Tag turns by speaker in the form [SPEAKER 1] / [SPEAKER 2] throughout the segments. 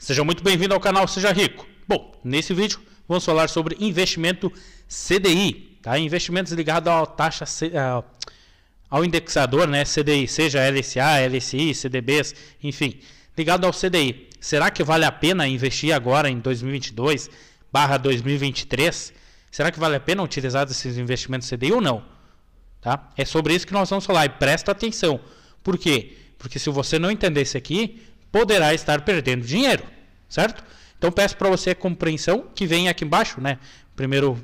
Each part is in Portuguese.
[SPEAKER 1] Seja muito bem-vindo ao canal Seja Rico. Bom, nesse vídeo vamos falar sobre investimento CDI, tá? Investimentos ligados à taxa ao indexador, né, CDI, seja LSA, LSI, CDBs, enfim, ligado ao CDI. Será que vale a pena investir agora em 2022 barra 2023? Será que vale a pena utilizar esses investimentos CDI ou não? Tá? É sobre isso que nós vamos falar e presta atenção. Por quê? Porque se você não entender isso aqui, poderá estar perdendo dinheiro, certo? Então peço para você a compreensão que vem aqui embaixo, né? Primeiro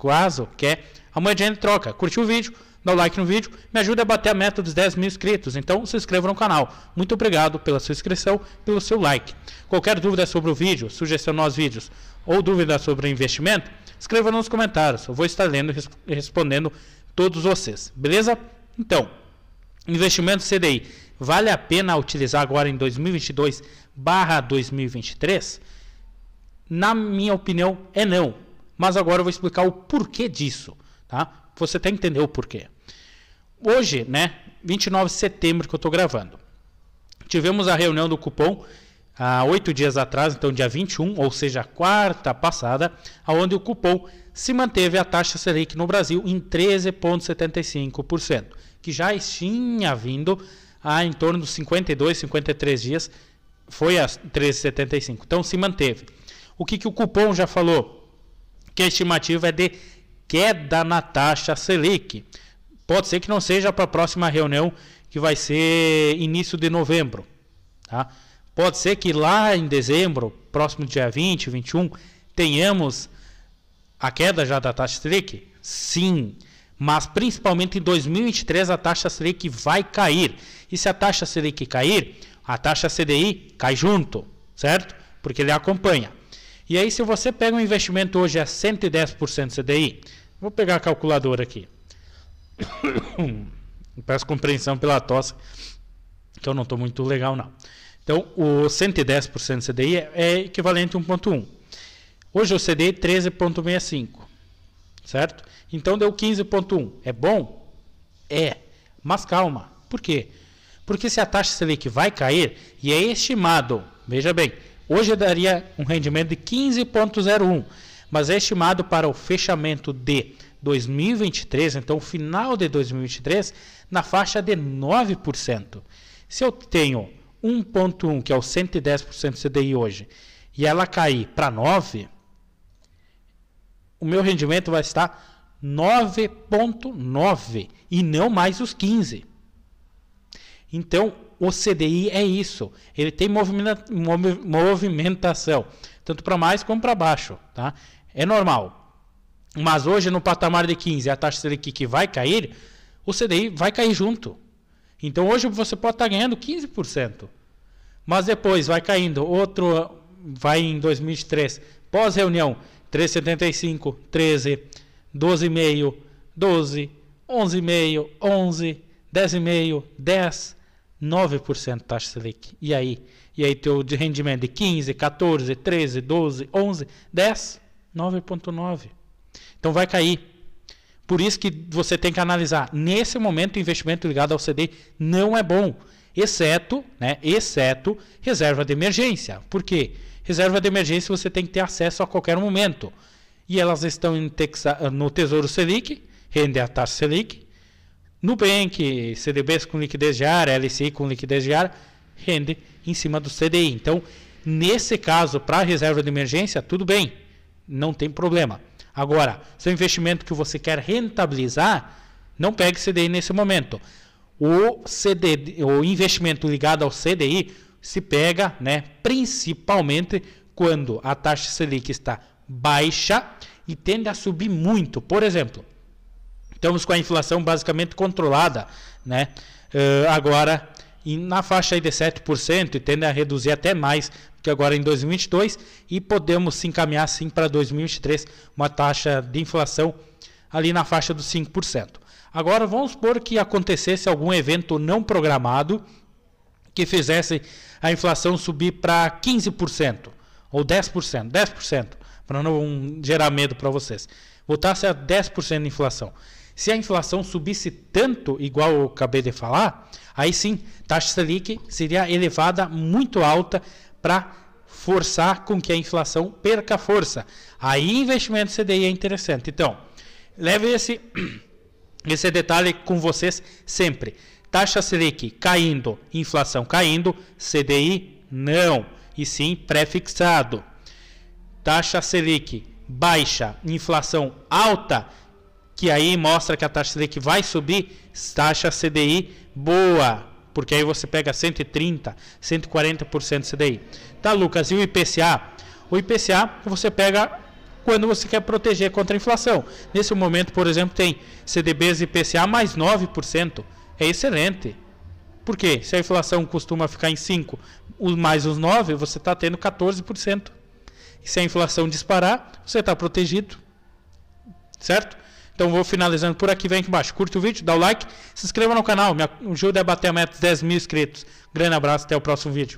[SPEAKER 1] caso, que é a moedinha de troca. Curtiu o vídeo? Dá o like no vídeo, me ajuda a bater a meta dos 10 mil inscritos. Então se inscreva no canal. Muito obrigado pela sua inscrição, pelo seu like. Qualquer dúvida sobre o vídeo, sugestão nos vídeos ou dúvida sobre investimento, escreva nos comentários. Eu vou estar lendo e respondendo todos vocês. Beleza? Então, investimento CDI. Vale a pena utilizar agora em 2022 barra 2023? Na minha opinião, é não. Mas agora eu vou explicar o porquê disso. Tá? Você que entender o porquê. Hoje, né, 29 de setembro que eu estou gravando, tivemos a reunião do cupom há oito dias atrás, então dia 21, ou seja, quarta passada, onde o cupom se manteve a taxa Selic no Brasil em 13,75%, que já tinha vindo a em torno dos 52, 53 dias, foi a 13,75%. Então se manteve. O que, que o cupom já falou? Que a estimativa é de queda na taxa Selic. Pode ser que não seja para a próxima reunião, que vai ser início de novembro. Tá? Pode ser que lá em dezembro, próximo dia 20, 21, tenhamos a queda já da taxa Selic? Sim. Mas principalmente em 2023 a taxa Selic vai cair. E se a taxa Selic cair, a taxa CDI cai junto, certo? Porque ele acompanha. E aí se você pega um investimento hoje a 110% CDI, vou pegar a calculadora aqui. Peço compreensão pela tosse, que eu não estou muito legal não. Então, o 110% CDI é, é equivalente a 1.1. Hoje o CDI é 13.65, certo? Então deu 15.1. É bom? É. Mas calma. Por quê? Porque se a taxa Selic vai cair e é estimado, veja bem, hoje daria um rendimento de 15.01, mas é estimado para o fechamento de 2023, então final de 2023, na faixa de 9%. Se eu tenho 1.1, que é o 110% CDI hoje, e ela cair para 9, o meu rendimento vai estar 9.9 e não mais os 15. Então, o CDI é isso. Ele tem movimentação, tanto para mais como para baixo, tá? É normal. Mas hoje, no patamar de 15, a taxa Selic que vai cair, o CDI vai cair junto. Então, hoje você pode estar ganhando 15%. Mas depois vai caindo, outro vai em 2023, pós-reunião, 3,75, 13, 12,5, 12, 11,5, 11, 10,5, 10, 9% taxa Selic. E aí? E aí teu rendimento de 15, 14, 13, 12, 11, 10, 9,9. Então vai cair. Por isso que você tem que analisar. Nesse momento, o investimento ligado ao CD não é bom, exceto, né, exceto reserva de emergência. Por quê? Reserva de emergência você tem que ter acesso a qualquer momento. E elas estão no Tesouro Selic, rende a taxa Selic. Nubank, CDBs com liquidez diária, LCI com liquidez diária, rende em cima do CDI. Então, nesse caso, para reserva de emergência, tudo bem, não tem problema. Agora, se um investimento que você quer rentabilizar, não pegue CDI nesse momento. O, CD, o investimento ligado ao CDI se pega, né, principalmente quando a taxa Selic está baixa e tende a subir muito. Por exemplo, estamos com a inflação basicamente controlada, né? Uh, agora na faixa de 7% e tende a reduzir até mais que agora em 2022 e podemos se encaminhar sim para 2023 uma taxa de inflação ali na faixa dos 5%. Agora vamos supor que acontecesse algum evento não programado que fizesse a inflação subir para 15% ou 10%, 10%, para não gerar medo para vocês. Voltasse a 10% de inflação. Se a inflação subisse tanto, igual eu acabei de falar, aí sim, taxa Selic seria elevada muito alta para forçar com que a inflação perca força. Aí investimento CDI é interessante. Então, leve esse, esse detalhe com vocês sempre. Taxa Selic caindo, inflação caindo, CDI não, e sim pré-fixado. Taxa Selic baixa, inflação alta, que aí mostra que a taxa Selic vai subir, taxa CDI boa, porque aí você pega 130, 140% CDI. Tá, Lucas, e o IPCA? O IPCA você pega quando você quer proteger contra a inflação. Nesse momento, por exemplo, tem CDBs IPCA mais 9%. É excelente. Por quê? Se a inflação costuma ficar em 5, mais os 9, você está tendo 14%. E se a inflação disparar, você está protegido. Certo? Então vou finalizando por aqui, vem aqui embaixo. Curte o vídeo, dá o like, se inscreva no canal, me ajuda a bater a meta de 10 mil inscritos. Grande abraço, até o próximo vídeo.